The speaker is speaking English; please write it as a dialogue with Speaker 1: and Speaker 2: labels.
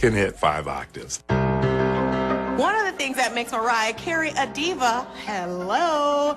Speaker 1: can hit five octaves.
Speaker 2: One of the things that makes Mariah Carey a diva, hello,